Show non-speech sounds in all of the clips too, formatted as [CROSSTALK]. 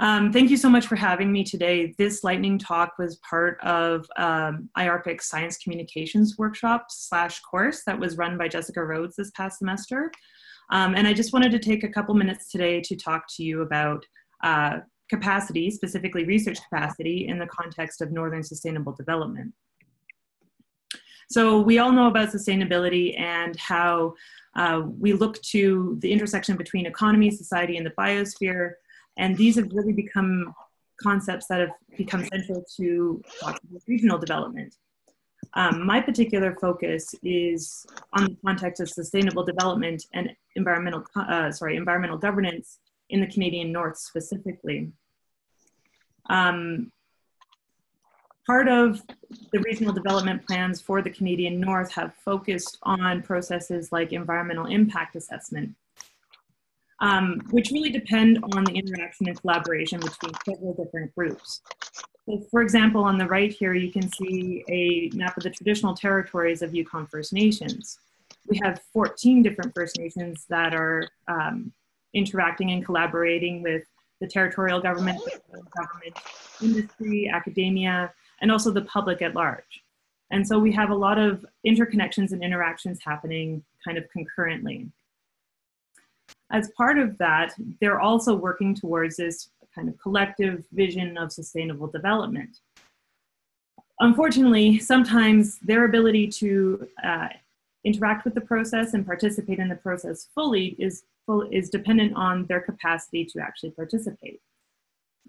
Um, thank you so much for having me today. This lightning talk was part of um, Science Communications Workshop slash course that was run by Jessica Rhodes this past semester. Um, and I just wanted to take a couple minutes today to talk to you about uh, capacity, specifically research capacity, in the context of Northern Sustainable Development. So we all know about sustainability and how uh, we look to the intersection between economy, society, and the biosphere and these have really become concepts that have become central to regional development. Um, my particular focus is on the context of sustainable development and environmental, uh, sorry, environmental governance in the Canadian North specifically. Um, part of the regional development plans for the Canadian North have focused on processes like environmental impact assessment, um, which really depend on the interaction and collaboration between several different groups. So for example, on the right here, you can see a map of the traditional territories of Yukon First Nations. We have 14 different First Nations that are um, interacting and collaborating with the territorial government, the government, industry, academia, and also the public at large. And so we have a lot of interconnections and interactions happening kind of concurrently as part of that, they're also working towards this kind of collective vision of sustainable development. Unfortunately, sometimes their ability to uh, interact with the process and participate in the process fully is, full, is dependent on their capacity to actually participate.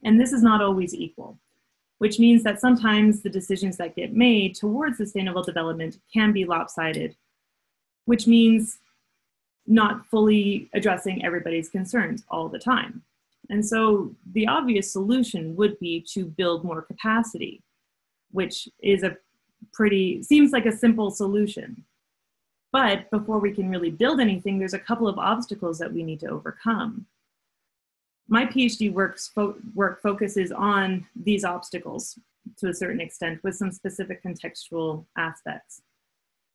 And this is not always equal, which means that sometimes the decisions that get made towards sustainable development can be lopsided, which means not fully addressing everybody's concerns all the time. And so the obvious solution would be to build more capacity, which is a pretty, seems like a simple solution. But before we can really build anything, there's a couple of obstacles that we need to overcome. My PhD works fo work focuses on these obstacles to a certain extent with some specific contextual aspects.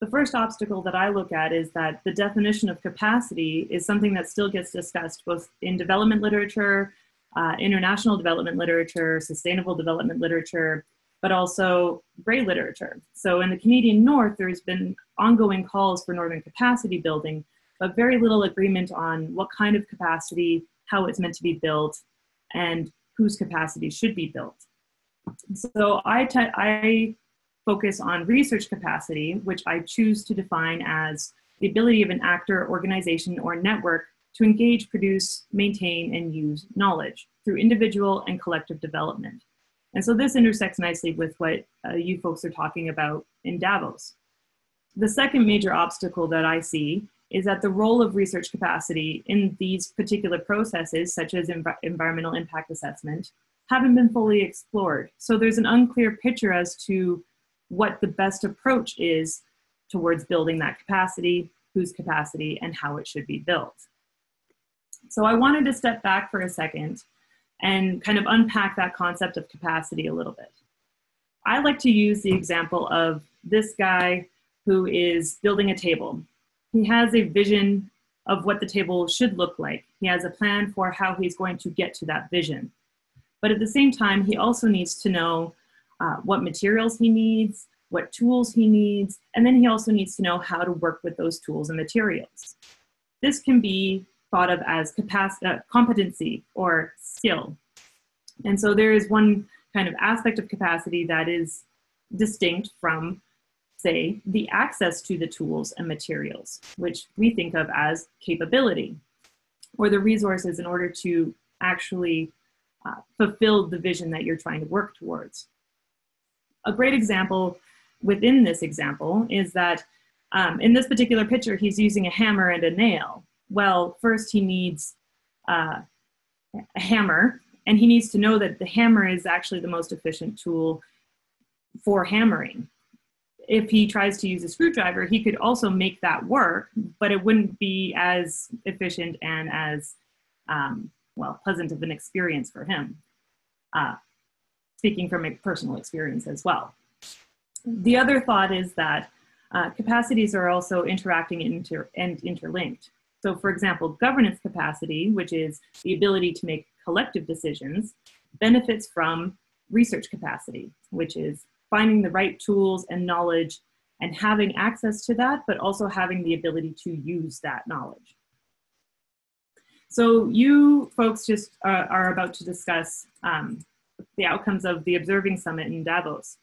The first obstacle that I look at is that the definition of capacity is something that still gets discussed both in development literature, uh, international development literature, sustainable development literature, but also gray literature. So in the Canadian North, there's been ongoing calls for Northern capacity building, but very little agreement on what kind of capacity, how it's meant to be built, and whose capacity should be built. So I, I focus on research capacity, which I choose to define as the ability of an actor, organization, or network to engage, produce, maintain, and use knowledge through individual and collective development. And so this intersects nicely with what uh, you folks are talking about in Davos. The second major obstacle that I see is that the role of research capacity in these particular processes, such as env environmental impact assessment, haven't been fully explored. So there's an unclear picture as to what the best approach is towards building that capacity, whose capacity, and how it should be built. So I wanted to step back for a second and kind of unpack that concept of capacity a little bit. I like to use the example of this guy who is building a table. He has a vision of what the table should look like. He has a plan for how he's going to get to that vision. But at the same time, he also needs to know uh, what materials he needs, what tools he needs, and then he also needs to know how to work with those tools and materials. This can be thought of as capacity, uh, competency or skill. And so there is one kind of aspect of capacity that is distinct from, say, the access to the tools and materials, which we think of as capability, or the resources in order to actually uh, fulfill the vision that you're trying to work towards. A great example within this example is that um, in this particular picture, he's using a hammer and a nail. Well, first he needs uh, a hammer, and he needs to know that the hammer is actually the most efficient tool for hammering. If he tries to use a screwdriver, he could also make that work, but it wouldn't be as efficient and as, um, well, pleasant of an experience for him. Uh, speaking from a personal experience as well. The other thought is that uh, capacities are also interacting inter and interlinked. So for example, governance capacity, which is the ability to make collective decisions benefits from research capacity, which is finding the right tools and knowledge and having access to that, but also having the ability to use that knowledge. So you folks just uh, are about to discuss um, the outcomes of the Observing Summit in Davos.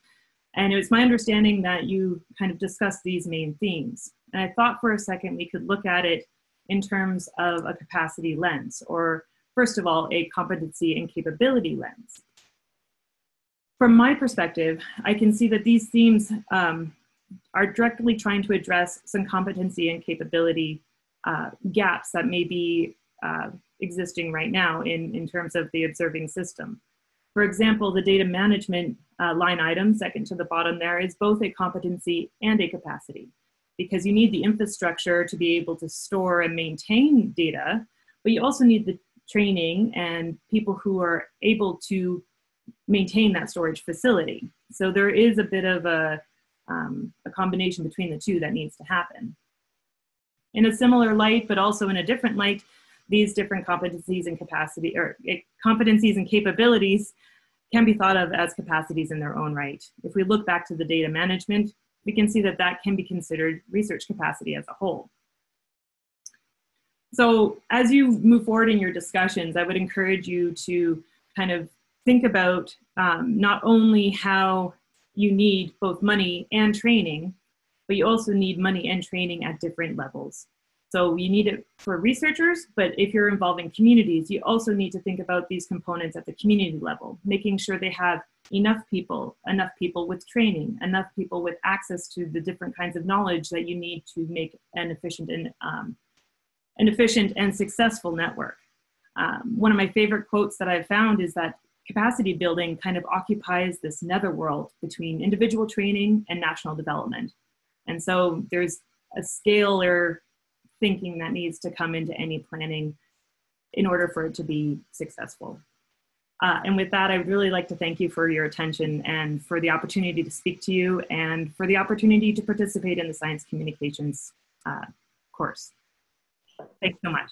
And it was my understanding that you kind of discussed these main themes. And I thought for a second we could look at it in terms of a capacity lens, or first of all, a competency and capability lens. From my perspective, I can see that these themes um, are directly trying to address some competency and capability uh, gaps that may be uh, existing right now in, in terms of the observing system. For example, the data management uh, line item, second to the bottom there, is both a competency and a capacity because you need the infrastructure to be able to store and maintain data, but you also need the training and people who are able to maintain that storage facility. So there is a bit of a, um, a combination between the two that needs to happen. In a similar light, but also in a different light, these different competencies and capacity or eh, competencies and capabilities can be thought of as capacities in their own right. If we look back to the data management, we can see that that can be considered research capacity as a whole. So as you move forward in your discussions, I would encourage you to kind of think about um, not only how you need both money and training, but you also need money and training at different levels. So you need it for researchers, but if you're involving communities, you also need to think about these components at the community level, making sure they have enough people, enough people with training, enough people with access to the different kinds of knowledge that you need to make an efficient and um, an efficient and successful network. Um, one of my favorite quotes that I've found is that capacity building kind of occupies this netherworld between individual training and national development. And so there's a scalar thinking that needs to come into any planning in order for it to be successful. Uh, and with that, I would really like to thank you for your attention and for the opportunity to speak to you and for the opportunity to participate in the science communications uh, course. Thanks so much.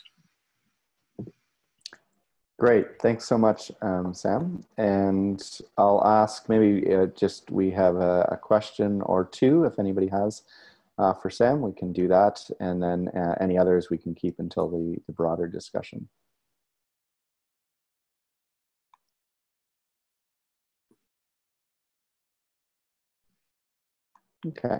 Great, thanks so much, um, Sam. And I'll ask maybe uh, just we have a, a, question or two if anybody has uh, for Sam, we can do that. And then uh, any others we can keep until the, the broader discussion. Okay.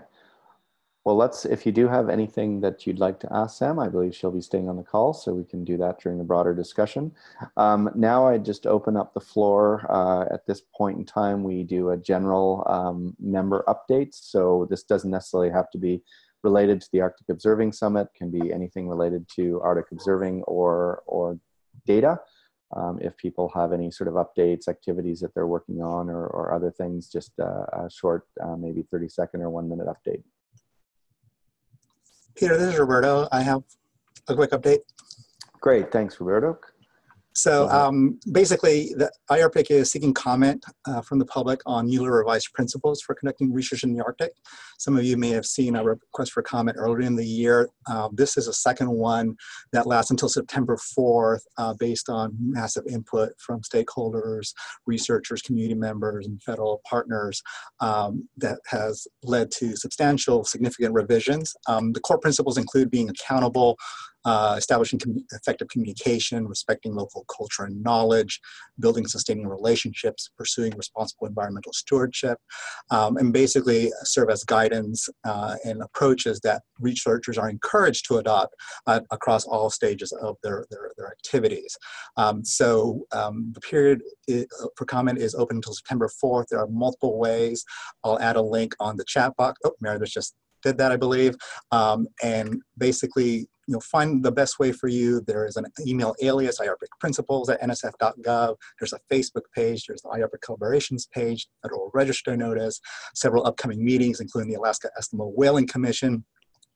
Well, let's, if you do have anything that you'd like to ask Sam, I believe she'll be staying on the call, so we can do that during the broader discussion. Um, now I just open up the floor. Uh, at this point in time, we do a general um, member updates, so this doesn't necessarily have to be related to the Arctic Observing Summit, can be anything related to Arctic observing or, or data. Um, if people have any sort of updates, activities that they're working on, or, or other things, just uh, a short, uh, maybe 30 second or one minute update. Peter, this is Roberto. I have a quick update. Great, thanks, Roberto. So um, basically, the IARPC is seeking comment uh, from the public on newly revised principles for conducting research in the Arctic. Some of you may have seen a request for comment earlier in the year. Uh, this is a second one that lasts until September 4th uh, based on massive input from stakeholders, researchers, community members, and federal partners um, that has led to substantial, significant revisions. Um, the core principles include being accountable, uh, establishing com effective communication, respecting local culture and knowledge, building sustaining relationships, pursuing responsible environmental stewardship, um, and basically serve as guidance uh, and approaches that researchers are encouraged to adopt uh, across all stages of their, their, their activities. Um, so um, the period for comment is open until September 4th. There are multiple ways. I'll add a link on the chat box. Oh, Meredith just did that, I believe. Um, and basically, you know, find the best way for you. There is an email alias, IARPC principles at nsf.gov. There's a Facebook page. There's the IARPC collaborations page, federal register notice, several upcoming meetings, including the Alaska Eskimo Whaling Commission,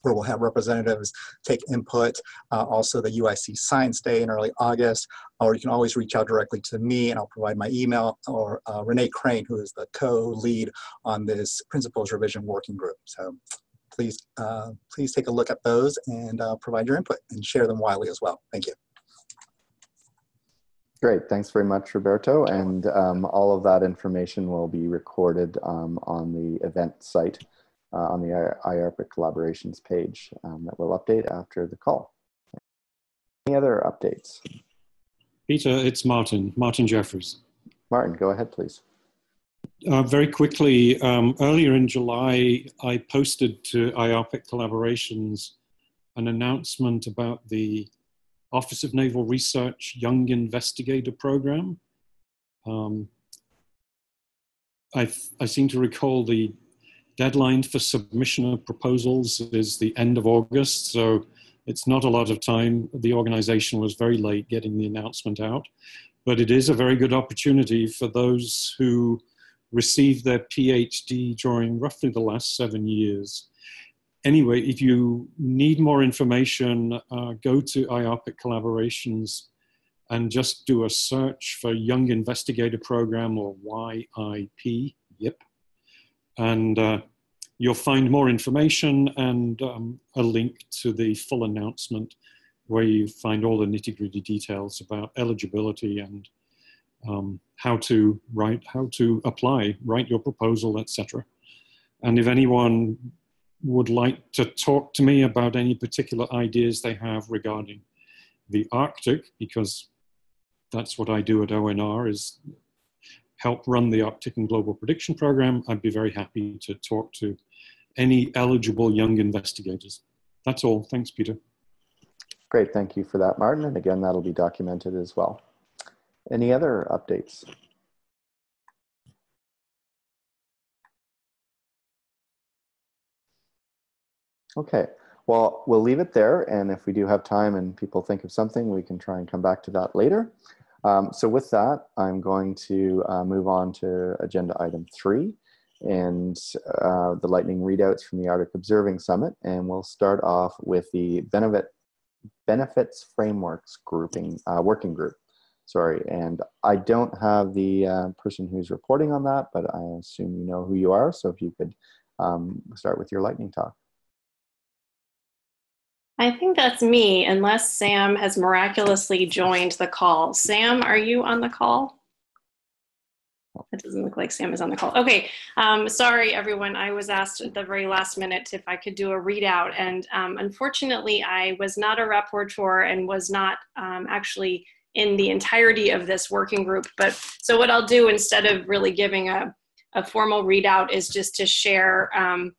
where we'll have representatives take input. Uh, also the UIC Science Day in early August, or you can always reach out directly to me and I'll provide my email or uh, Renee Crain, who is the co-lead on this principles revision working group. So please, uh, please take a look at those and uh, provide your input and share them widely as well. Thank you. Great, thanks very much, Roberto. And um, all of that information will be recorded um, on the event site uh, on the IARPC collaborations page um, that we'll update after the call. Any other updates? Peter, it's Martin, Martin Jeffries. Martin, go ahead, please. Uh, very quickly, um, earlier in July, I posted to IARPC Collaborations an announcement about the Office of Naval Research Young Investigator Program. Um, I, I seem to recall the deadline for submission of proposals is the end of August, so it's not a lot of time. The organization was very late getting the announcement out, but it is a very good opportunity for those who received their PhD during roughly the last seven years. Anyway, if you need more information, uh, go to IARPC Collaborations and just do a search for Young Investigator Program or YIP, YIP, and uh, you'll find more information and um, a link to the full announcement where you find all the nitty gritty details about eligibility and um, how to write, how to apply, write your proposal, etc. And if anyone would like to talk to me about any particular ideas they have regarding the Arctic, because that's what I do at ONR is help run the Arctic and Global Prediction Program, I'd be very happy to talk to any eligible young investigators. That's all. Thanks, Peter. Great. Thank you for that, Martin. And again, that'll be documented as well. Any other updates? Okay, well, we'll leave it there. And if we do have time and people think of something, we can try and come back to that later. Um, so with that, I'm going to uh, move on to agenda item three and uh, the lightning readouts from the Arctic Observing Summit. And we'll start off with the benefit, benefits frameworks grouping, uh, working group sorry. And I don't have the uh, person who's reporting on that, but I assume you know who you are. So if you could um, start with your lightning talk. I think that's me, unless Sam has miraculously joined the call. Sam, are you on the call? That doesn't look like Sam is on the call. Okay, um, sorry everyone. I was asked at the very last minute if I could do a readout, and um, unfortunately, I was not a rapporteur and was not um, actually in the entirety of this working group. But so what I'll do instead of really giving a, a formal readout is just to share um,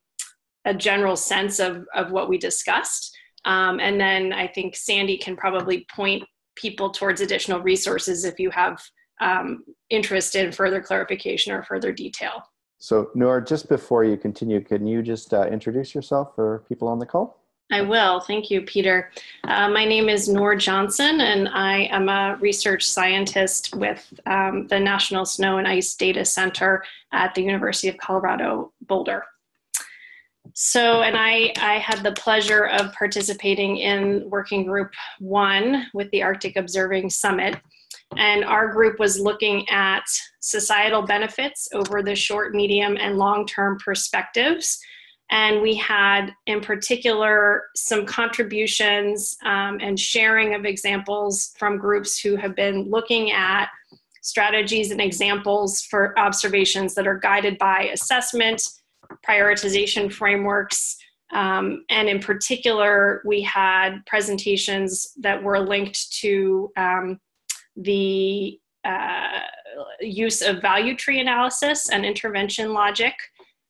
a general sense of, of what we discussed. Um, and then I think Sandy can probably point people towards additional resources if you have um, interest in further clarification or further detail. So Noor, just before you continue, can you just uh, introduce yourself for people on the call? I will. Thank you, Peter. Uh, my name is Noor Johnson, and I am a research scientist with um, the National Snow and Ice Data Center at the University of Colorado Boulder. So, and I, I had the pleasure of participating in Working Group One with the Arctic Observing Summit. And our group was looking at societal benefits over the short, medium, and long term perspectives and we had, in particular, some contributions um, and sharing of examples from groups who have been looking at strategies and examples for observations that are guided by assessment, prioritization frameworks. Um, and in particular, we had presentations that were linked to um, the uh, use of value tree analysis and intervention logic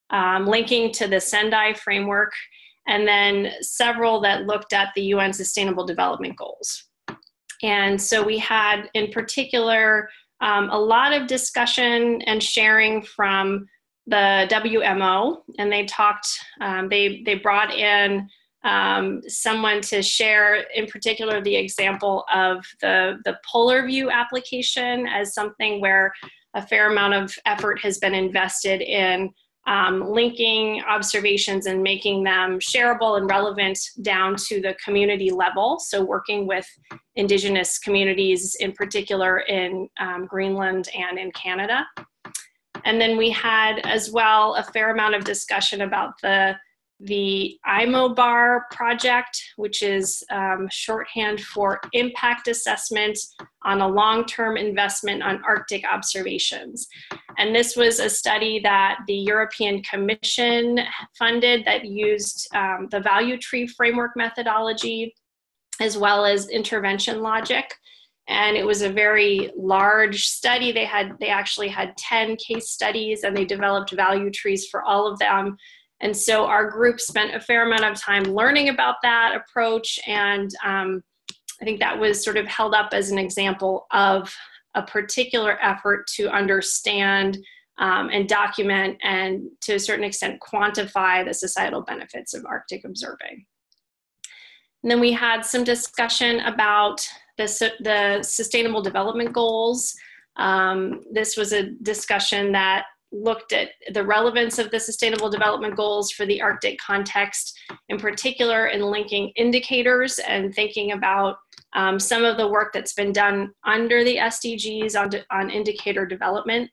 um, linking to the Sendai framework, and then several that looked at the UN Sustainable Development Goals. And so we had, in particular, um, a lot of discussion and sharing from the WMO, and they talked, um, they, they brought in um, someone to share, in particular, the example of the, the Polar View application as something where a fair amount of effort has been invested in um, linking observations and making them shareable and relevant down to the community level. So, working with Indigenous communities, in particular in um, Greenland and in Canada. And then we had as well a fair amount of discussion about the the IMOBAR project, which is um, shorthand for Impact Assessment on a Long-Term Investment on Arctic Observations. And this was a study that the European Commission funded that used um, the value tree framework methodology as well as intervention logic. And it was a very large study. They had they actually had 10 case studies and they developed value trees for all of them and so our group spent a fair amount of time learning about that approach. And um, I think that was sort of held up as an example of a particular effort to understand um, and document and to a certain extent quantify the societal benefits of Arctic observing. And then we had some discussion about the, the sustainable development goals. Um, this was a discussion that looked at the relevance of the sustainable development goals for the arctic context in particular in linking indicators and thinking about um, some of the work that's been done under the sdgs on, on indicator development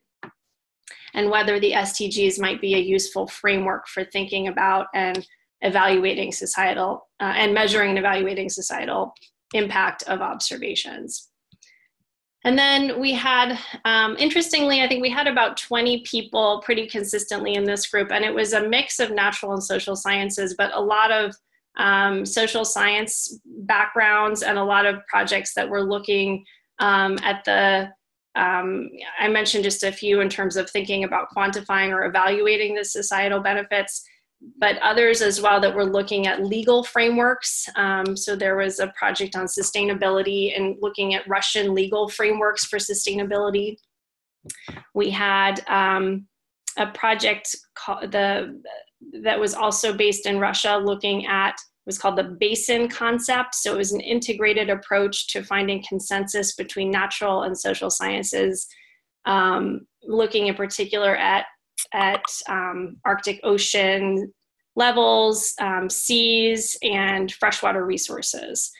and whether the sdgs might be a useful framework for thinking about and evaluating societal uh, and measuring and evaluating societal impact of observations and then we had, um, interestingly, I think we had about 20 people pretty consistently in this group, and it was a mix of natural and social sciences, but a lot of um, social science backgrounds and a lot of projects that were looking um, at the um, I mentioned just a few in terms of thinking about quantifying or evaluating the societal benefits but others as well that were looking at legal frameworks. Um, so there was a project on sustainability and looking at Russian legal frameworks for sustainability. We had um, a project called the that was also based in Russia, looking at was called the basin concept. So it was an integrated approach to finding consensus between natural and social sciences, um, looking in particular at at um, Arctic Ocean levels, um, seas, and freshwater resources.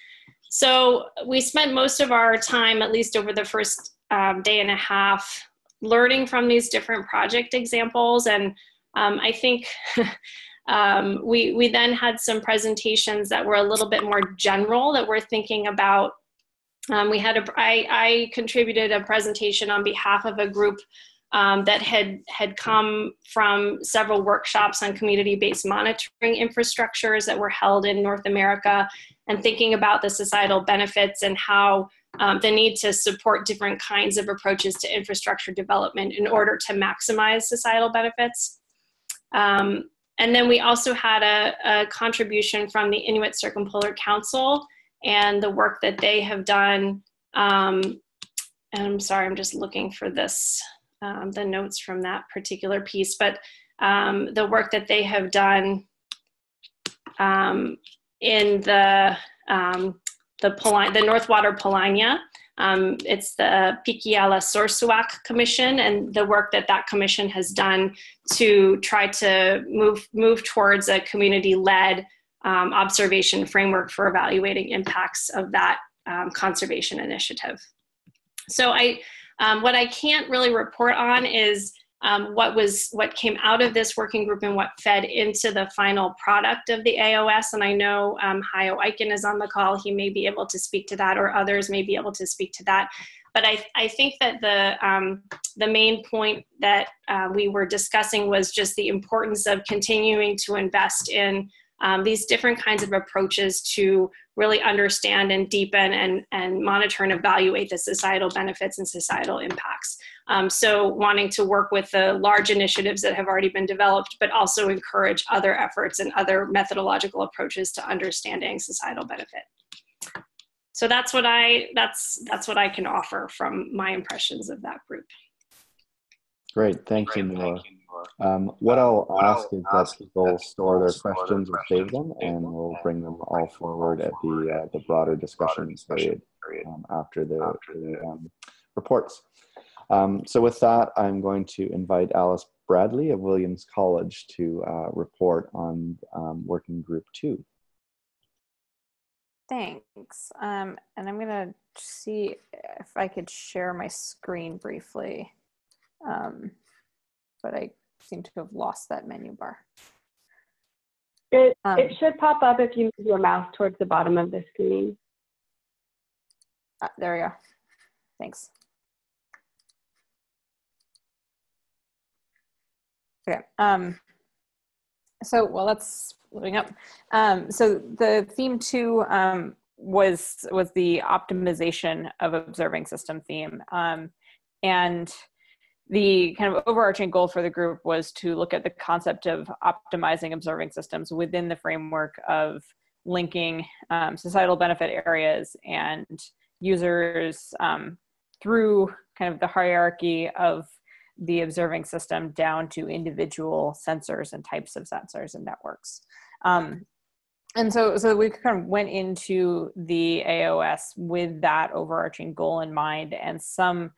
So we spent most of our time, at least over the first um, day and a half, learning from these different project examples. And um, I think [LAUGHS] um, we, we then had some presentations that were a little bit more general that we're thinking about um, we had a I, I contributed a presentation on behalf of a group um, that had had come from several workshops on community-based monitoring infrastructures that were held in North America, and thinking about the societal benefits and how um, the need to support different kinds of approaches to infrastructure development in order to maximize societal benefits. Um, and then we also had a, a, contribution from the Inuit Circumpolar Council and the work that they have done. Um, and I'm sorry, I'm just looking for this um, the notes from that particular piece, but um, the work that they have done um, in the um, the Poli- the Northwater Polynya. Um, it's the Pikialasorsuaq Commission, and the work that that commission has done to try to move move towards a community-led um, observation framework for evaluating impacts of that conservation initiative. So I um, what I can't really report on is um, what was what came out of this working group and what fed into the final product of the AOS. And I know um, Hajo Eicken is on the call. He may be able to speak to that, or others may be able to speak to that. But I, I think that the um, the main point that uh, we were discussing was just the importance of continuing to invest in um, these different kinds of approaches to really understand and deepen and, and monitor and evaluate the societal benefits and societal impacts. Um, so wanting to work with the large initiatives that have already been developed, but also encourage other efforts and other methodological approaches to understanding societal benefit. So that's what I that's that's what I can offer from my impressions of that group. Great, thank you, Nora. Um, what I'll ask is that people store their questions and save them, and we'll bring them all forward at the uh, the broader discussion period um, after the, the um, reports. Um, so with that, I'm going to invite Alice Bradley of Williams College to uh, report on um, working group two. Thanks. Um, and I'm going to see if I could share my screen briefly. Um, but I seem to have lost that menu bar. It, Um, it should pop up if you move your mouse towards the bottom of the screen. Uh, there we go. Thanks. Okay. Um, so, well, that's loading up. Um, so the theme two um, was was the optimization of observing system theme, um, and the kind of overarching goal for the group was to look at the concept of optimizing observing systems within the framework of linking um, societal benefit areas and users um, through kind of the hierarchy of the observing system down to individual sensors and types of sensors and networks. Um, and so, so we kind of went into the AOS with that overarching goal in mind and some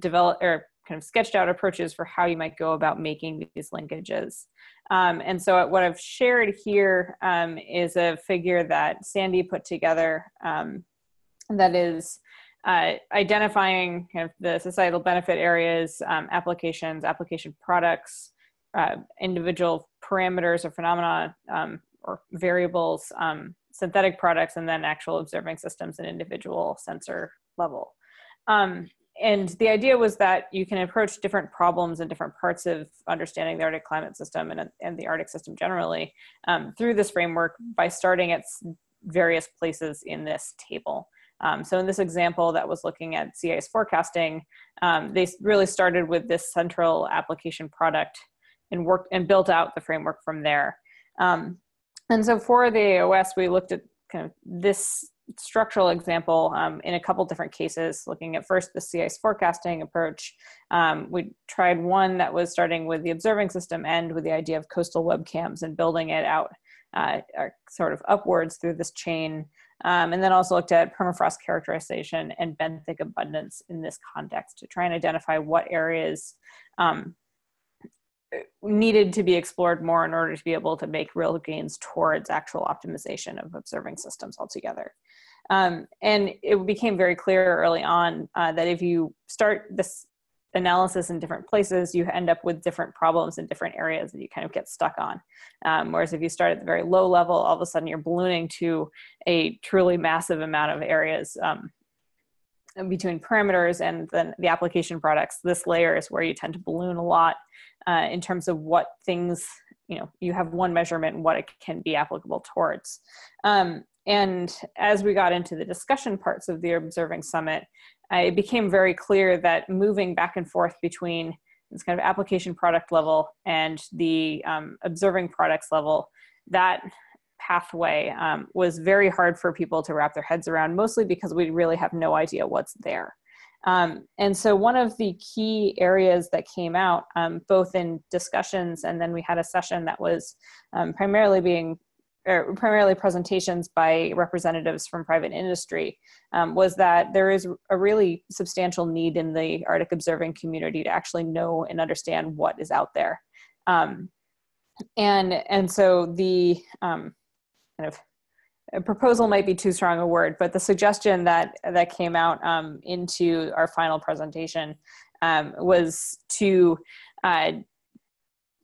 develop or kind of sketched out approaches for how you might go about making these linkages. Um, and so what I've shared here um, is a figure that Sandy put together um, that is uh, identifying kind of the societal benefit areas, um, applications, application products, uh, individual parameters or phenomena um, or variables, um, synthetic products, and then actual observing systems and individual sensor level. Um, and the idea was that you can approach different problems and different parts of understanding the Arctic climate system and, and the Arctic system generally um, through this framework by starting at various places in this table. Um, so in this example that was looking at sea ice forecasting, um, they really started with this central application product and worked and built out the framework from there. Um, and so for the AOS, we looked at kind of this structural example um, in a couple different cases, looking at first the sea ice forecasting approach. Um, we tried one that was starting with the observing system end with the idea of coastal webcams and building it out uh, sort of upwards through this chain. Um, and then also looked at permafrost characterization and benthic abundance in this context to try and identify what areas um, needed to be explored more in order to be able to make real gains towards actual optimization of observing systems altogether. Um, and it became very clear early on uh, that if you start this analysis in different places, you end up with different problems in different areas that you kind of get stuck on. Um, whereas if you start at the very low level, all of a sudden you're ballooning to a truly massive amount of areas um, between parameters and then the application products. This layer is where you tend to balloon a lot uh, in terms of what things, you know, you have one measurement and what it can be applicable towards. Um, and as we got into the discussion parts of the Observing Summit, it became very clear that moving back and forth between this kind of application product level and the um, observing products level, that pathway um, was very hard for people to wrap their heads around, mostly because we really have no idea what's there. Um, and so, one of the key areas that came out, um, both in discussions and then we had a session that was um, primarily being or primarily presentations by representatives from private industry, um, was that there is a really substantial need in the Arctic observing community to actually know and understand what is out there. Um, and and so the um, kind of a proposal might be too strong a word, but the suggestion that that came out um, into our final presentation um, was to uh,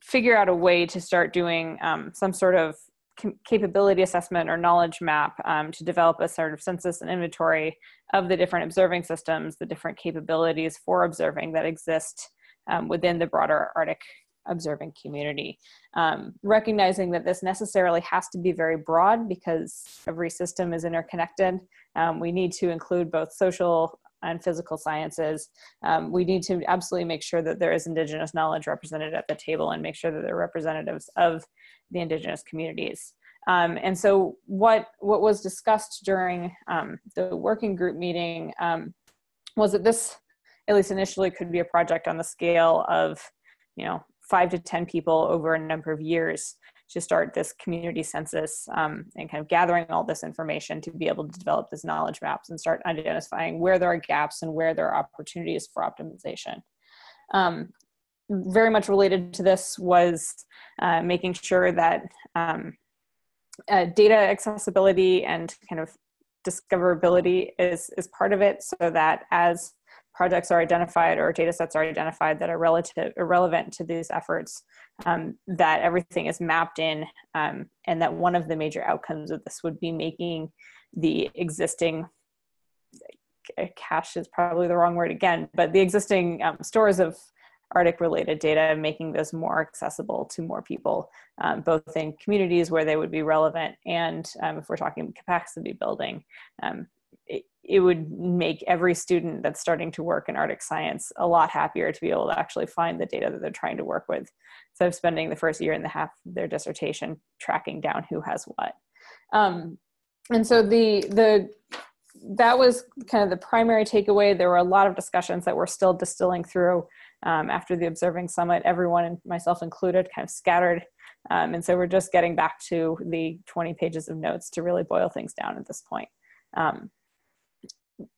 figure out a way to start doing um, some sort of capability assessment or knowledge map um, to develop a sort of census and inventory of the different observing systems, the different capabilities for observing that exist um, within the broader Arctic observing community. Um, recognizing that this necessarily has to be very broad because every system is interconnected. Um, we need to include both social and physical sciences. Um, we need to absolutely make sure that there is Indigenous knowledge represented at the table and make sure that they're representatives of the Indigenous communities. Um, and so what, what was discussed during um, the working group meeting um, was that this, at least initially, could be a project on the scale of, you know, five to 10 people over a number of years to start this community census um, and kind of gathering all this information to be able to develop these knowledge maps and start identifying where there are gaps and where there are opportunities for optimization. Um, very much related to this was uh, making sure that um, uh, data accessibility and kind of discoverability is, is part of it so that as projects are identified or data sets are identified that are relative irrelevant to these efforts, um, that everything is mapped in, um, and that one of the major outcomes of this would be making the existing cache is probably the wrong word again, but the existing um, stores of Arctic related data, making those more accessible to more people, um, both in communities where they would be relevant and um, if we're talking capacity building, um, it, it, would make every student that's starting to work in Arctic science a lot happier to be able to actually find the data that they're trying to work with instead of spending the first year and a half of their dissertation tracking down who has what. Um, and so the the that was kind of the primary takeaway. There were a lot of discussions that we're still distilling through um, after the observing summit. Everyone, and myself included, kind of scattered. Um, and so we're just getting back to the 20 pages of notes to really boil things down at this point. Um,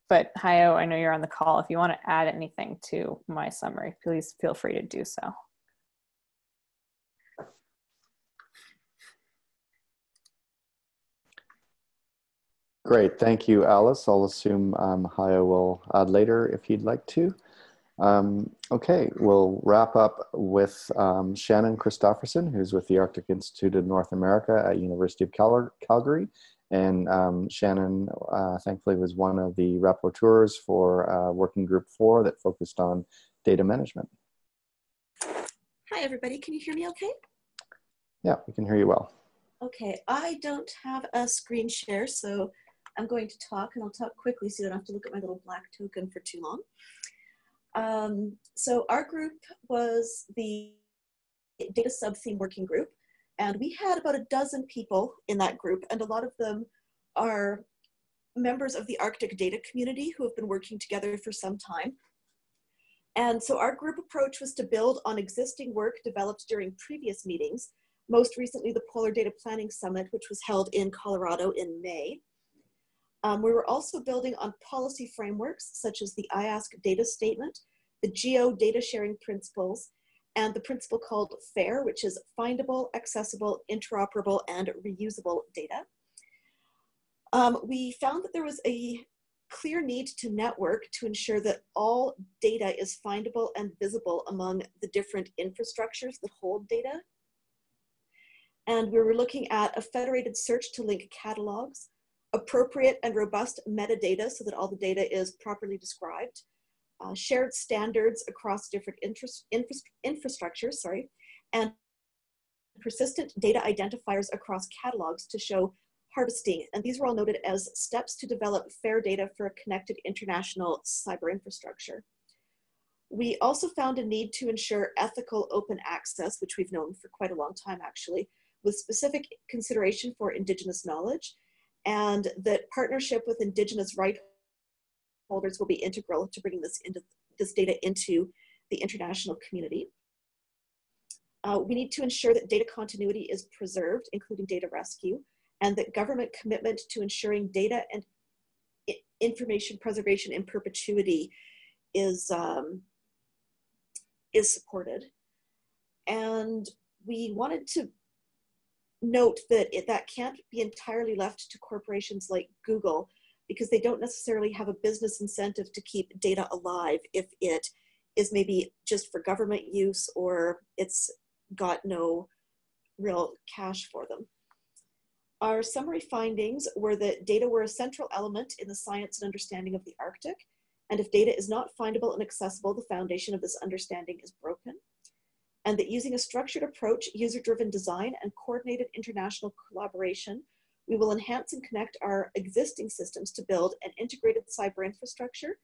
but Hajo, I know you're on the call. If you want to add anything to my summary, please feel free to do so. Great, thank you, Alice. I'll assume um, Hajo will add later if he'd like to. Um, okay, we'll wrap up with um, Shannon Christoffersen, who's with the Arctic Institute of North America at University of Cal Calgary. And um, Shannon, uh, thankfully, was one of the rapporteurs for uh, Working Group 4 that focused on data management. Hi, everybody. Can you hear me okay? Yeah, we can hear you well. Okay, I don't have a screen share, so I'm going to talk and I'll talk quickly so you don't have to look at my little black token for too long. Um, so our group was the data sub-theme working group and we had about a dozen people in that group and a lot of them are members of the Arctic data community who have been working together for some time. And so our group approach was to build on existing work developed during previous meetings, most recently the Polar Data Planning Summit, which was held in Colorado in May. Um, we were also building on policy frameworks such as the IASC data statement, the GEO data sharing principles, and the principle called FAIR, which is findable, accessible, interoperable, and reusable data. Um, we found that there was a clear need to network to ensure that all data is findable and visible among the different infrastructures that hold data. And we were looking at a federated search to link catalogs, appropriate and robust metadata so that all the data is properly described, uh, shared standards across different interest, infra infrastructures, sorry, and persistent data identifiers across catalogs to show harvesting. And these were all noted as steps to develop fair data for a connected international cyber infrastructure. We also found a need to ensure ethical open access, which we've known for quite a long time actually, with specific consideration for indigenous knowledge and that partnership with indigenous right holders will be integral to bringing this into this data into the international community. Uh, we need to ensure that data continuity is preserved, including data rescue, and that government commitment to ensuring data and information preservation in perpetuity is, um, is supported. And we wanted to note that it, that can't be entirely left to corporations like Google because they don't necessarily have a business incentive to keep data alive if it is maybe just for government use or it's got no real cash for them. Our summary findings were that data were a central element in the science and understanding of the Arctic, and if data is not findable and accessible, the foundation of this understanding is broken and that using a structured approach, user-driven design, and coordinated international collaboration, we will enhance and connect our existing systems to build an integrated cyber infrastructure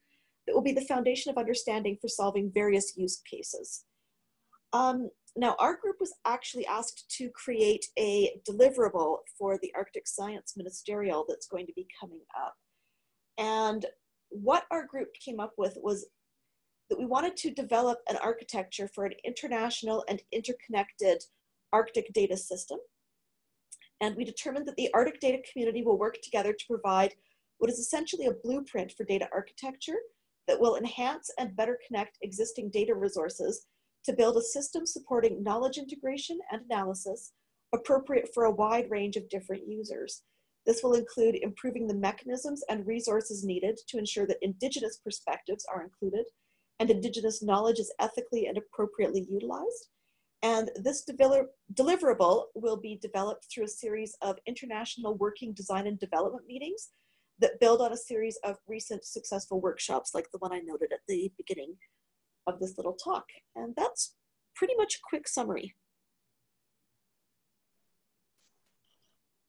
that will be the foundation of understanding for solving various use cases. Um, now, our group was actually asked to create a deliverable for the Arctic Science Ministerial that's going to be coming up. And what our group came up with was that we wanted to develop an architecture for an international and interconnected Arctic data system. And we determined that the Arctic data community will work together to provide what is essentially a blueprint for data architecture that will enhance and better connect existing data resources to build a system supporting knowledge integration and analysis appropriate for a wide range of different users. This will include improving the mechanisms and resources needed to ensure that Indigenous perspectives are included and Indigenous knowledge is ethically and appropriately utilized. And this deliverable will be developed through a series of international working design and development meetings that build on a series of recent successful workshops like the one I noted at the beginning of this little talk. And that's pretty much a quick summary.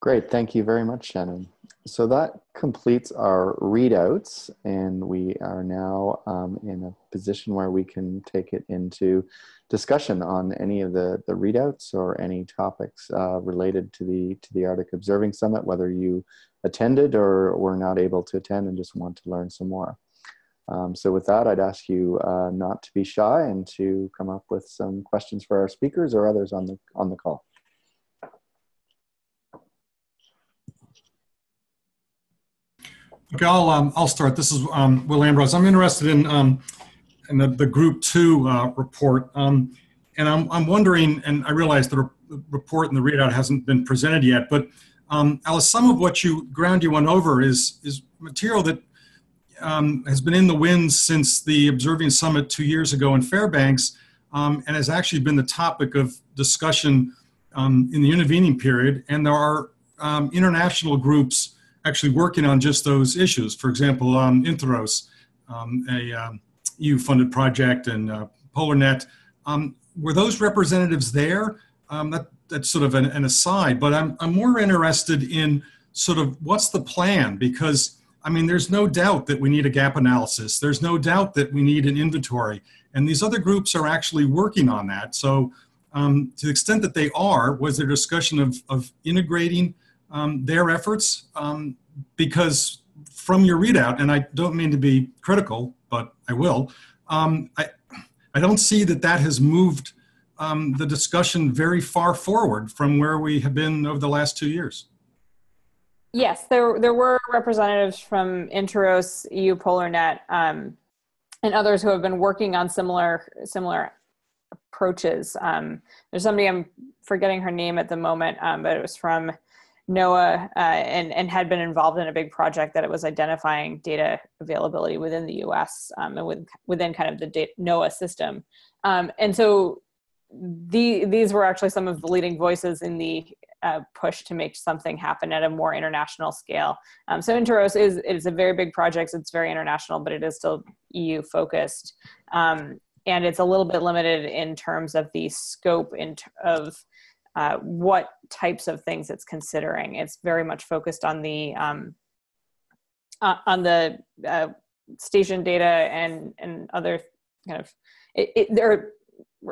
Great, thank you very much, Shannon. So that completes our readouts and we are now um, in a position where we can take it into discussion on any of the, the readouts or any topics uh, related to the, to the Arctic Observing Summit, whether you attended or were not able to attend and just want to learn some more. Um, so with that, I'd ask you uh, not to be shy and to come up with some questions for our speakers or others on the, on the call. Okay, I'll, um, I'll start. This is um, Will Ambrose. I'm interested in, um, in the, the Group 2 uh, report. Um, and I'm, I'm wondering, and I realize the, report and the readout hasn't been presented yet, but um, Alice, some of what you ground you went over is, is material that um, has been in the winds since the Observing Summit two years ago in Fairbanks and has actually been the topic of discussion in the intervening period. And there are international groups actually working on just those issues. For example, um, Intaros, um, a um, EU-funded project, and uh, PolarNet. Um, were those representatives there? Um, that, that's sort of an, an, aside, but I'm, I'm more interested in sort of what's the plan because I mean, there's no doubt that we need a gap analysis. There's no doubt that we need an inventory. And these other groups are actually working on that. So um, to the extent that they are, was there discussion of, of integrating um, their efforts um, because from your readout, and I don't mean to be critical, but I will, um, I, I don't see that that has moved um, the discussion very far forward from where we have been over the last two years. Yes, there, there were representatives from Intaros, EU PolarNet, um, and others who have been working on similar similar approaches. Um, there's somebody I'm forgetting her name at the moment, but it was from NOAA uh, and, and had been involved in a big project that it was identifying data availability within the US um, and with, within kind of the data, NOAA system. Um, and so the, these were actually some of the leading voices in the uh, push to make something happen at a more international scale. Um, so Intaros is, is a very big project. It's very international, but it is still EU focused. Um, and it's a little bit limited in terms of the scope in of uh, what types of things it's considering. It's very much focused on the um, uh, on the uh, station data and and other kind of it, it, there.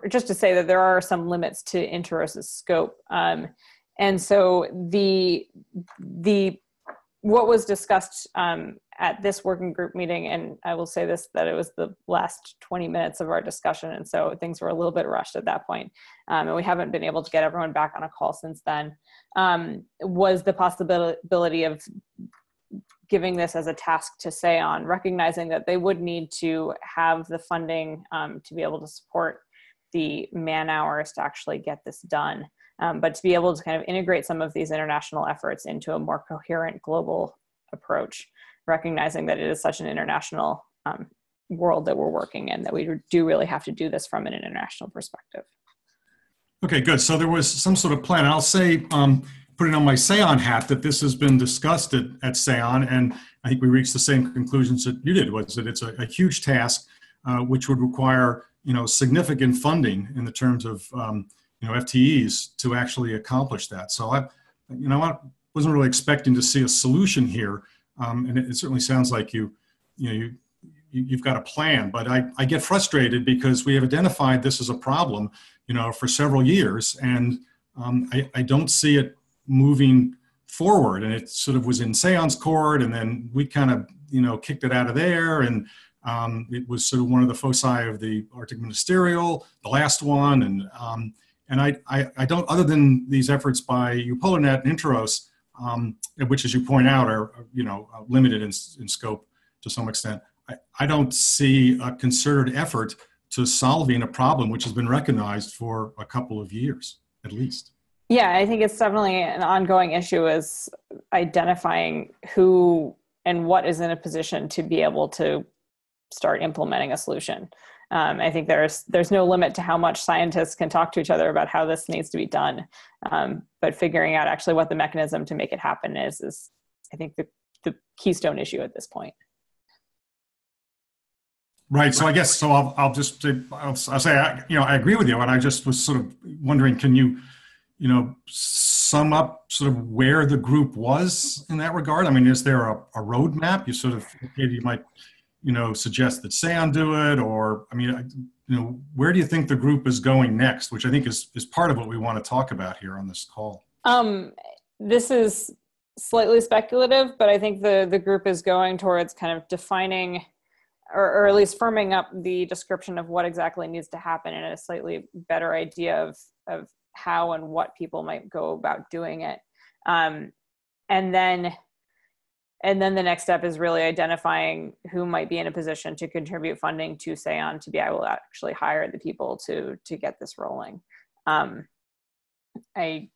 Just to say that there are some limits to Intaros' scope, um, and so the the what was discussed um, at this working group meeting, and I will say this that it was the last 20 minutes of our discussion, and so things were a little bit rushed at that point, um, and we haven't been able to get everyone back on a call since then. Um, was the possibility of giving this as a task to SAON, recognizing that they would need to have the funding um, to be able to support the man hours to actually get this done um, but to be able to kind of integrate some of these international efforts into a more coherent global approach, recognizing that it is such an international um, world that we're working in that we do really have to do this from an international perspective. Okay, good. So there was some sort of plan. I'll say, um, putting on my SAON hat, that this has been discussed at, at SAON, and I think we reached the same conclusions that you did, was that it's a, a huge task, uh, which would require, you know, significant funding in the terms of um, you know FTEs to actually accomplish that. So I, you know, I wasn't really expecting to see a solution here, um, and it, it, certainly sounds like you, you know, you. You've got a plan, but I, I get frustrated because we have identified this as a problem, you know, for several years, and um, I, I don't see it moving forward. And it sort of was in SAON's court, and then we kind of, you know, kicked it out of there, and um, it was sort of one of the foci of the Arctic Ministerial, the last one, and um, and I, I, I, don't, other than these efforts by EU PolarNet and Intaros, um, which, as you point out, are you know uh, limited in, in scope to some extent. I, I don't see a concerted effort to solving a problem which has been recognized for a couple of years at least. Yeah, I think it's definitely an ongoing issue is identifying who and what is in a position to be able to start implementing a solution. Um, I think there's there's no limit to how much scientists can talk to each other about how this needs to be done, um, but figuring out actually what the mechanism to make it happen is is I think the the keystone issue at this point. Right. So I guess so. I'll, I'll just I'll, I'll say I, you know I agree with you, and I just was sort of wondering, can you, you know, sum up sort of where the group was in that regard? I mean, is there a, a roadmap? You sort of maybe you might, you know, suggest that SAON do it, or I mean, you know, where do you think the group is going next? Which I think is is part of what we want to talk about here on this call. Um, this is slightly speculative, but I think the the group is going towards kind of defining or, or at least firming up the description of what exactly needs to happen and a slightly better idea of of how and what people might go about doing it um, and then and then the next step is really identifying who might be in a position to contribute funding to SAON to be able to actually hire the people to to get this rolling. Um, I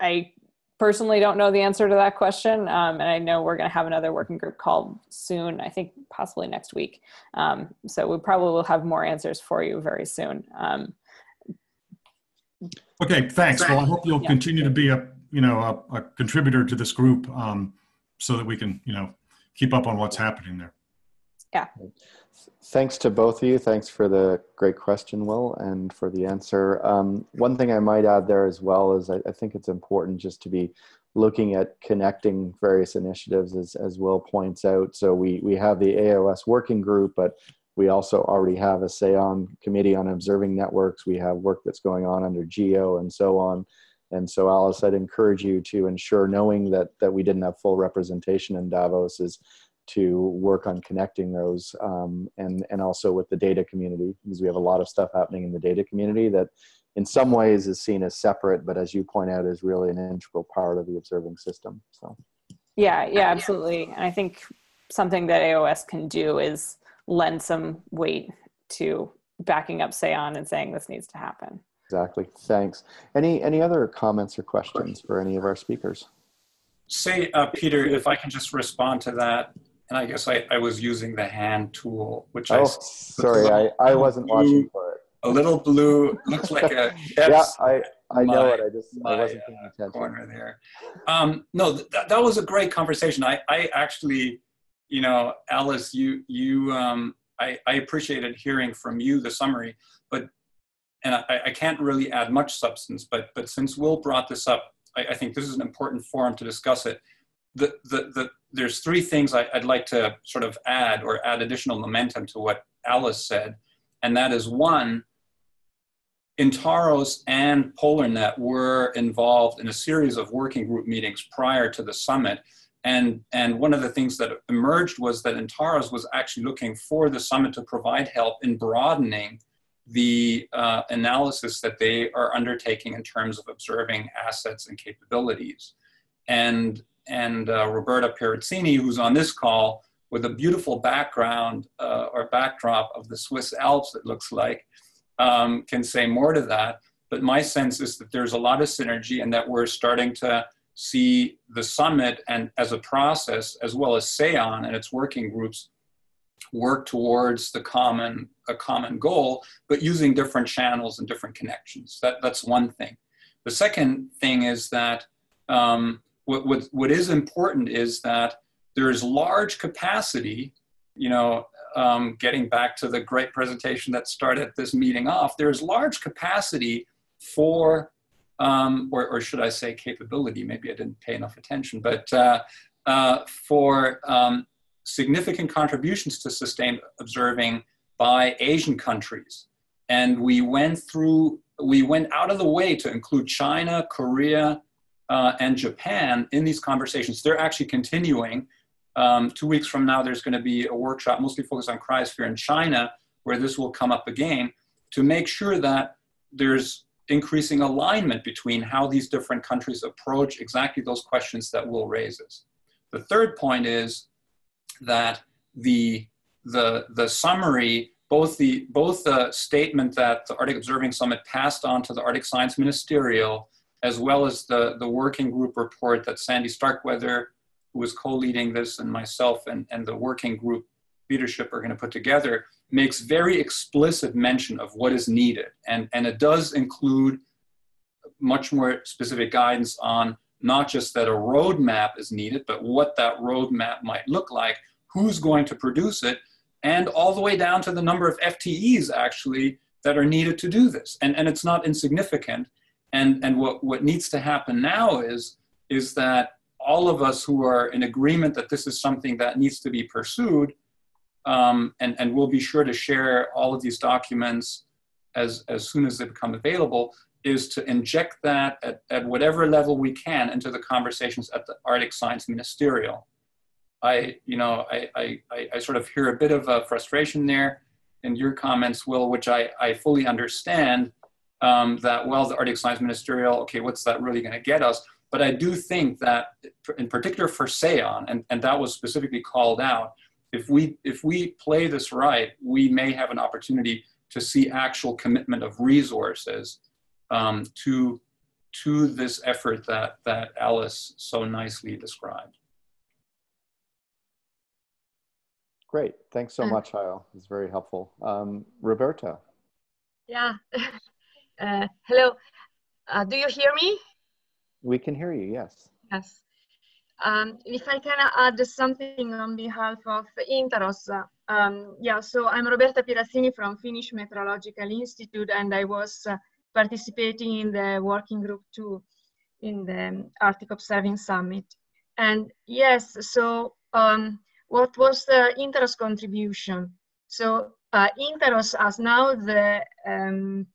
I personally don't know the answer to that question. Um, and I know we're going to have another working group call soon, I think possibly next week. Um, so we probably will have more answers for you very soon. Um, okay, thanks. Well, I hope you'll yeah. continue to be a, you know, a, a contributor to this group um, so that we can, you know, keep up on what's happening there. Yeah. Thanks to both of you. Thanks for the great question, Will, and for the answer. Um, one thing I might add there as well is I, I, think it's important just to be looking at connecting various initiatives, as, as Will points out. So we, we have the AOS working group, but we also already have a SAON committee on observing networks. We have work that's going on under GEO and so on. And so, Alice, I'd encourage you to ensure, knowing that that we didn't have full representation in Davos, is to work on connecting those um, and and also with the data community because we have a lot of stuff happening in the data community that in some ways is seen as separate but as you point out is really an integral part of the observing system so. Yeah yeah absolutely. And i think something that aos can do is lend some weight to backing up SAON and saying this needs to happen exactly thanks any any other comments or questions for any of our speakers say uh, peter if i can just respond to that and I guess I, I was using the hand tool, which oh, I. sorry, I, I wasn't blue, watching for it. A little blue looks like a. [LAUGHS] yeah, I, I know it. I just my, I wasn't paying uh, attention. Corner there. Um, no, th- that was a great conversation. I, I actually, you know, Alice, you you um, I, I appreciated hearing from you the summary, but and I, I can't really add much substance. But but since Will brought this up, I, I think this is an important forum to discuss it the, the, the, there's three things I, would like to sort of add or add additional momentum to what Alice said. And that is one, Intaros and PolarNet were involved in a series of working group meetings prior to the summit. And, and one of the things that emerged was that Intaros was actually looking for the summit to provide help in broadening the uh, analysis that they are undertaking in terms of observing assets and capabilities. And and uh, Roberta Pirazzini, who's on this call, with a beautiful background uh, or backdrop of the Swiss Alps, it looks like, um, can say more to that. But my sense is that there's a lot of synergy and that we're starting to see the summit and as a process, as well as SAON and its working groups, work towards the common a common goal, but using different channels and different connections. That, that's one thing. The second thing is that um, what, what, what is important is that there is large capacity, you know, um, getting back to the great presentation that started this meeting off, there is large capacity for, um, or, or, should I say capability, maybe I didn't pay enough attention, but uh, uh, for um, significant contributions to sustained observing by Asian countries. And we went through, we went out of the way to include China, Korea, uh, and Japan in these conversations. They're actually continuing. Um, two weeks from now, there's going to be a workshop mostly focused on cryosphere in China, where this will come up again to make sure that there's increasing alignment between how these different countries approach exactly those questions that Will raises. The third point is that the, the, the summary both the both the statement that the Arctic Observing Summit passed on to the Arctic Science Ministerial, as well as the, the working group report that Sandy Starkweather, who was co-leading this, and myself and, and the working group leadership are going to put together, makes very explicit mention of what is needed. And, and it does include much more specific guidance on not just that a roadmap is needed, but what that roadmap might look like, who's going to produce it, and all the way down to the number of FTEs actually that are needed to do this. And, and it's not insignificant. And, and what, what needs to happen now is, is that all of us who are in agreement that this is something that needs to be pursued, um, and, and we'll be sure to share all of these documents as, as soon as they become available, is to inject that at, at whatever level we can into the conversations at the Arctic Science Ministerial. I, you know, I, I, I sort of hear a bit of a frustration there in your comments, Will, which I, I fully understand um, that, well, the Arctic Science Ministerial, okay, what's that really going to get us? But I do think that, in particular for SAON, and, and that was specifically called out, if we, if we play this right, we may have an opportunity to see actual commitment of resources um, to, to this effort that, that Alice so nicely described. Great. Thanks so much, Hajo. It's very helpful. Um, Roberta. Yeah. [LAUGHS] Uh, hello. Uh, do you hear me? We can hear you, yes. Yes. Um, if I can add something on behalf of Intaros. Um, yeah, so I'm Roberta Pirazzini from Finnish Meteorological Institute, and I was uh, participating in the working group too in the Arctic Observing Summit. And yes, so um, what was the Intaros contribution? So uh, Intaros has now the, um,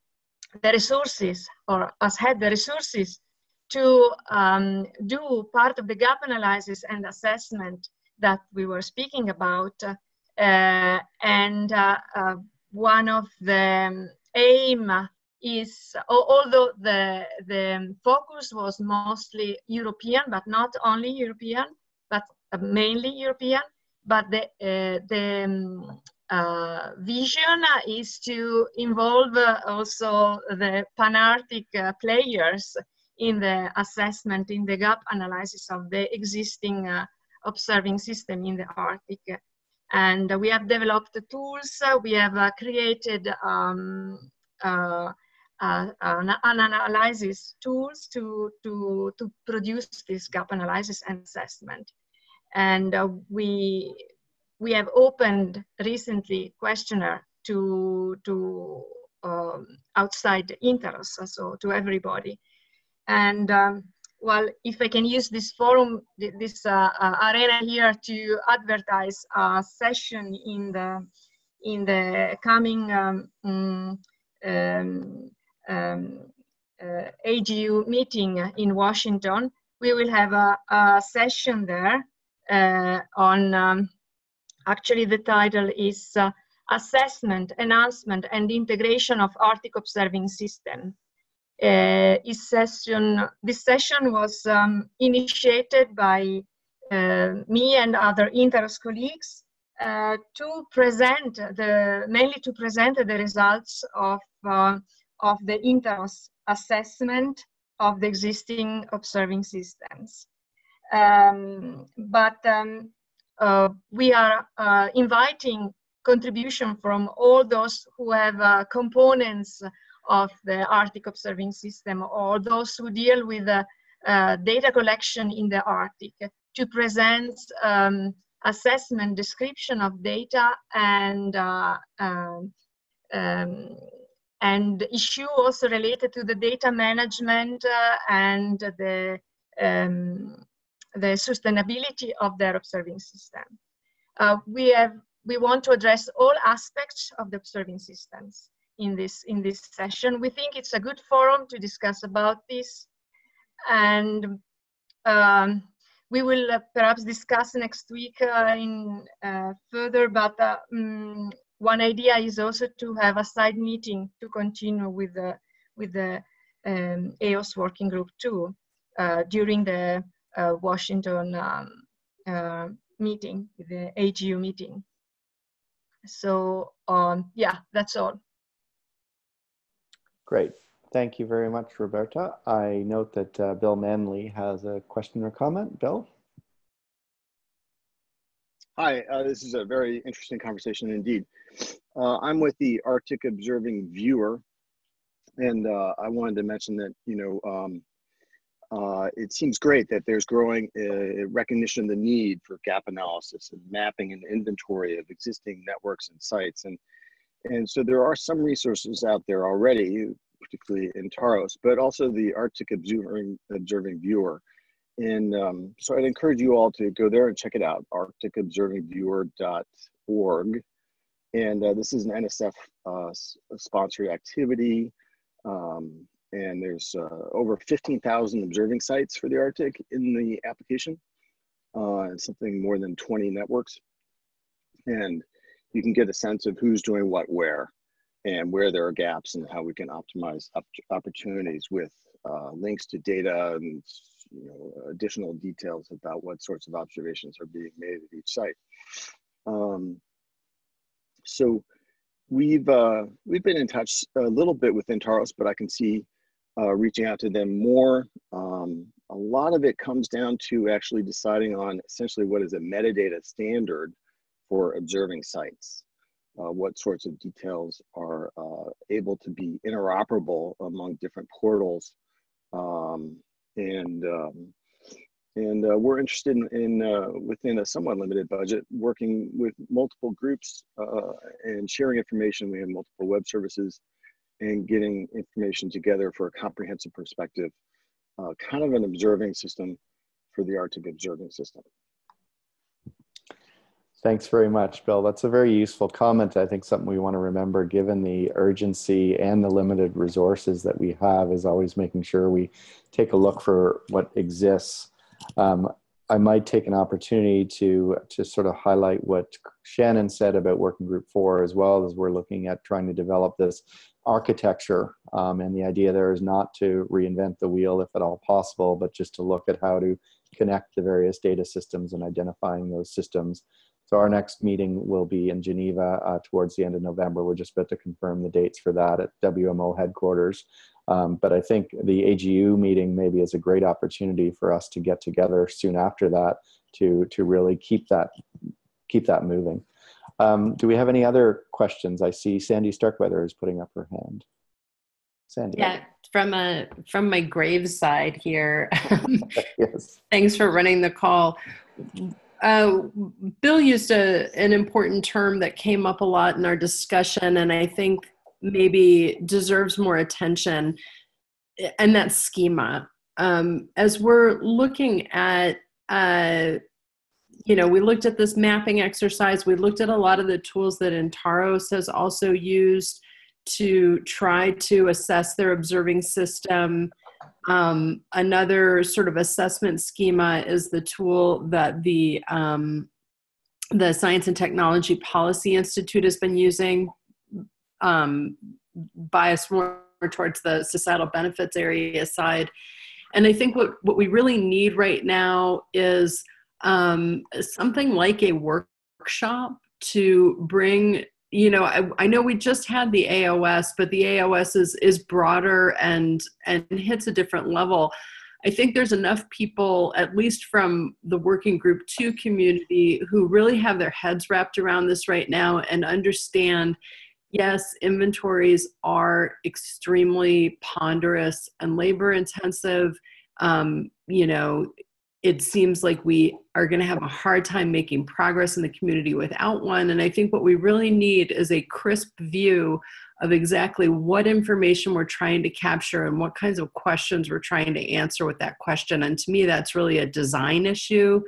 the resources or has had the resources to um, do part of the gap analysis and assessment that we were speaking about. Uh, and uh, uh one of the aim is, although the, the focus was mostly European, but not only European, but mainly European, but the, uh, the um, uh, vision is to involve uh, also the Pan-Arctic uh, players in the assessment, in the gap analysis of the existing uh, observing system in the Arctic. And we have developed tools, we have created um, uh, uh, an, analysis tools to, to, to produce this gap analysis and assessment. And uh, we, we have opened recently questionnaire to, to um, outside Intaros, so to everybody. And um, well, if I can use this forum, this uh, uh, arena here to advertise a session in the in the coming um, mm, um, um, uh, AGU meeting in Washington, we will have a, a session there uh, on, um, actually the title is uh, Assessment, Enhancement and Integration of Arctic Observing System. Uh, this session, this session was um, initiated by uh, me and other Intaros colleagues uh, to present the, mainly to present the results of uh, of the Intaros assessment of the existing observing systems. Um, but um, uh, we are uh, inviting contribution from all those who have uh, components of the Arctic observing system or those who deal with uh, data collection in the Arctic to present um, assessment description of data and uh, um, um and issue also related to the data management uh, and the, um, the sustainability of their observing system. Uh, we, have, we want to address all aspects of the observing systems in this, in this session. We think it's a good forum to discuss about this. And um, we will uh, perhaps discuss next week uh, in uh, further, but um, one idea is also to have a side meeting to continue with the with the um, AOS working group too uh, during the uh, Washington um, uh, meeting, the AGU meeting. So um, yeah, that's all. Great. Thank you very much, Roberta. I note that uh, Bill Manley has a question or comment. Bill? Hi, uh, this is a very interesting conversation indeed. Uh, I'm with the Arctic Observing Viewer, and uh, I wanted to mention that, you know, um, uh, it seems great that there's growing uh, recognition of the need for gap analysis and mapping and inventory of existing networks and sites. And, and so there are some resources out there already, particularly Intaros, but also the Arctic Observing, Observing Viewer. And um, so I'd encourage you all to go there and check it out, arcticobservingviewer.org. And uh, this is an NSF uh, sponsored activity. Um, and there's uh, over 15,000 observing sites for the Arctic in the application, uh, something more than 20 networks. And you can get a sense of who's doing what where and where there are gaps and how we can optimize op opportunities with uh, links to data and you know, additional details about what sorts of observations are being made at each site. Um, so we've uh, we've been in touch a little bit with Intaros, but I can see uh, reaching out to them more. Um, a lot of it comes down to actually deciding on essentially what is a metadata standard for observing sites. Uh, what sorts of details are uh, able to be interoperable among different portals um, and um, and uh, we're interested in, in uh, within a somewhat limited budget working with multiple groups uh, and sharing information. We have multiple web services and getting information together for a comprehensive perspective uh, kind of an observing system for the arctic observing system Thanks very much, Bill. That's a very useful comment. I think something we want to remember, given the urgency and the limited resources that we have, is always making sure we take a look for what exists. Um, I might take an opportunity to to sort of highlight what Shannon said about Working Group Four, as well as we're looking at trying to develop this architecture. Um, and the idea there is not to reinvent the wheel, if at all possible, but just to look at how to connect the various data systems and identifying those systems so our next meeting will be in Geneva uh, towards the end of November. We're just about to confirm the dates for that at WMO headquarters. Um, but I think the AGU meeting maybe is a great opportunity for us to get together soon after that to to really keep that keep that moving. Um, do we have any other questions? I see Sandy Starkweather is putting up her hand. Sandy. Yeah, from a from my grave side here. [LAUGHS] yes. Thanks for running the call. Uh, Bill used a, an important term that came up a lot in our discussion, and I think maybe deserves more attention, and that's schema. Um, as we're looking at, uh, you know, we looked at this mapping exercise, we looked at a lot of the tools that Intaros has also used to try to assess their observing system um, another sort of assessment schema is the tool that the um, the Science and Technology Policy Institute has been using, um, biased more towards the societal benefits area side. And I think what, what we really need right now is um, something like a workshop to bring you know I, I, know we just had the aos but the aos is is broader and and hits a different level. I think there's enough people at least from the working group 2 community who really have their heads wrapped around this right now and understand yes inventories are extremely ponderous and labor intensive. Um, you know it seems like we are going to have a hard time making progress in the community without one. And I think what we really need is a crisp view of exactly what information we're trying to capture and what kinds of questions we're trying to answer with that question. And to me, that's really a design issue.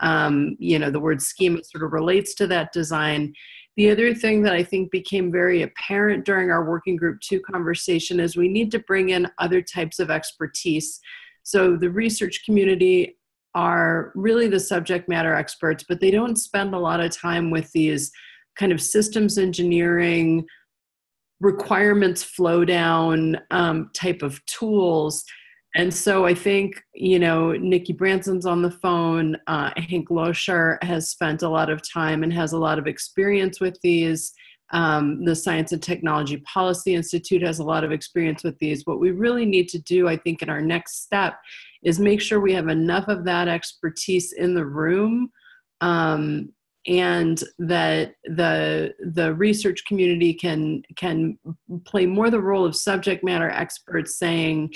Um, you know, the word schema sort of relates to that design. The other thing that I think became very apparent during our working group two conversation is we need to bring in other types of expertise. So the research community are really the subject matter experts, but they don't spend a lot of time with these kind of systems engineering, requirements flow down um, type of tools. and so I think, you know, Nikki Branson's on the phone. Uh, Hank Loescher has spent a lot of time and has a lot of experience with these. Um, the Science and Technology Policy Institute has a lot of experience with these. What we really need to do, I think, in our next step is make sure we have enough of that expertise in the room um, and that the the research community can can play more the role of subject matter experts saying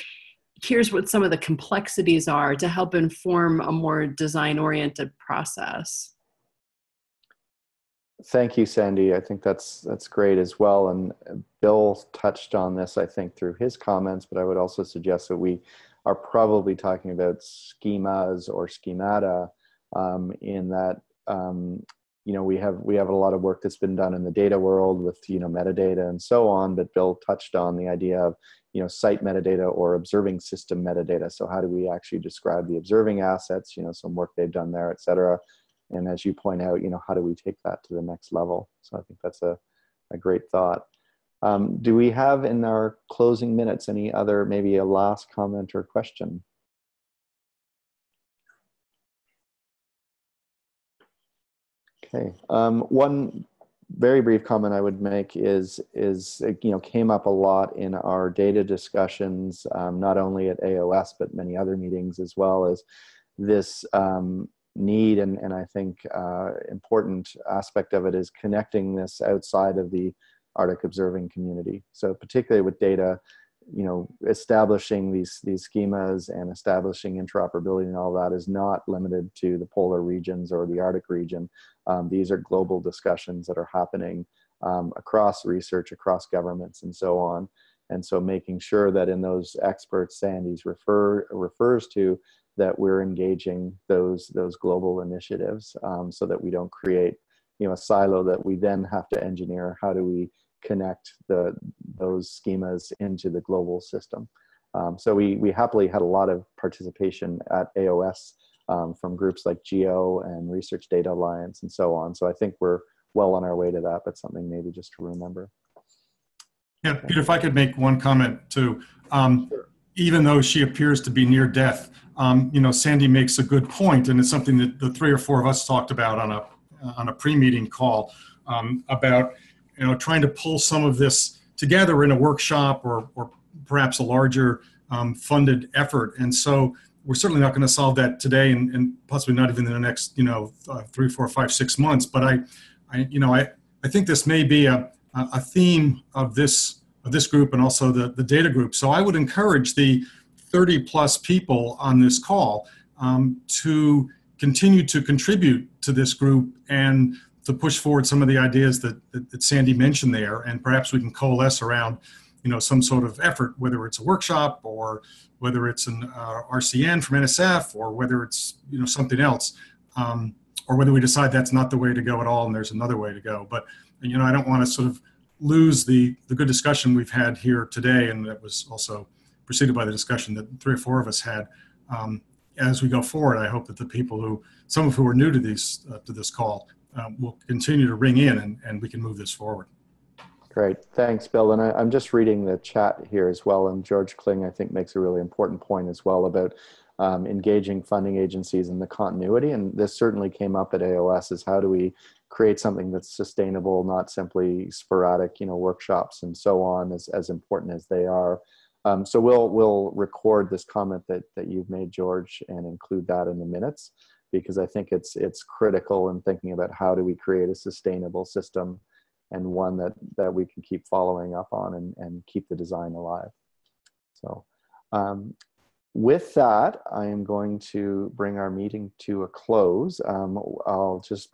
here's what some of the complexities are to help inform a more design oriented process. Thank you sandy. I think that's that's great as well. And bill touched on this i think through his comments but i would also suggest that we are probably talking about schemas or schemata um, in that um, you know we have we have a lot of work that's been done in the data world with you know metadata and so on but bill touched on the idea of you know site metadata or observing system metadata. So how do we actually describe the observing assets you know some work they've done there et cetera? And as you point out you know how do we take that to the next level? So i think that's a, a great thought um, do we have in our closing minutes any other maybe a last comment or question? Okay um, one very brief comment I would make is is you know came up a lot in our data discussions, um, not only at AOS but many other meetings as well as this um, need and and I think uh, important aspect of it is connecting this outside of the Arctic observing community. So particularly with data, you know, establishing these these schemas and establishing interoperability and all that is not limited to the polar regions or the Arctic region. Um, these are global discussions that are happening um, across research, across governments, and so on. And so, making sure that in those experts Sandy's refer refers to, that we're engaging those those global initiatives, um, so that we don't create, you know, a silo that we then have to engineer. How do we connect the those schemas into the global system. Um, so we we happily had a lot of participation at AOS um, from groups like GEO and Research Data Alliance and so on. So I think we're well on our way to that, but something maybe just to remember. Yeah, Peter, if I could make one comment too. Um, sure. Even though she appears to be near death, um, you know, Sandy makes a good point, and it's something that the three or four of us talked about on a on a pre-meeting call um, about you know, trying to pull some of this together in a workshop or, or perhaps a larger um, funded effort. And so we're certainly not going to solve that today and, and, possibly not even in the next, you know, uh, three, four, five, six months. But I, I, you know, I, I think this may be a, a theme of this, of this group and also the, the data group. So I would encourage the 30 plus people on this call um, to continue to contribute to this group and to push forward some of the ideas that, that, that, Sandy mentioned there, and perhaps we can coalesce around, you know, some sort of effort, whether it's a workshop or whether it's an uh, RCN from NSF or whether it's you know something else, um, or whether we decide that's not the way to go at all and there's another way to go. But you know, I don't want to sort of lose the the good discussion we've had here today, and that was also preceded by the discussion that three or four of us had. Um, as we go forward, I hope that the people who, some of who are new to these uh, to this call, um, will continue to ring in and, and we can move this forward. Great, thanks, Bill. And I, am just reading the chat here as well. And George Kling, I think, makes a really important point as well about um, engaging funding agencies in the continuity. And this certainly came up at AOS: is how do we create something that's sustainable, not simply sporadic, you know, workshops and so on, as as important as they are. Um, so we'll we'll record this comment that that you've made, George, and include that in the minutes because I think it's it's critical in thinking about how do we create a sustainable system and one that that we can keep following up on and, and keep the design alive. So um, with that, I am going to bring our meeting to a close. Um, I'll just